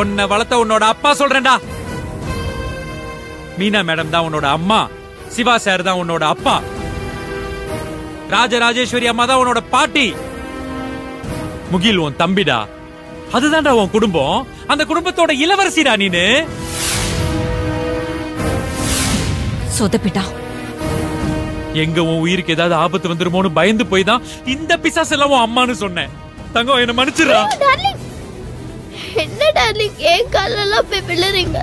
உன்னை வளர்த்த உன்னோட அப்பா சொல்றேன்டா. மீனா மேடம் தான் உன்னோட அம்மா. சிவா சார் தான் உன்னோட அப்பா. ராஜராஜேஸ்வரி அம்மா தான் உன்னோட பாட்டி. முகில் உன் தம்பிடா. அதுதான்டா உன் குடும்பம். அந்த குடும்பத்தோட இளவரசிடா நீனு. சொதப்பிட்டான் எங்க உன் உயிருக்கு ஏதாவது ஆபத்து வந்துருமோன்னு பயந்து போய் தான் இந்த பிசாசு எல்லாம் உன் அம்மான்னு சொன்னேன். தங்கம் என்ன மன்னிச்சிடா டார்லிங் என்ன டார்லிங் ஏன் காலெல்லாம் போய் விழுறீங்க?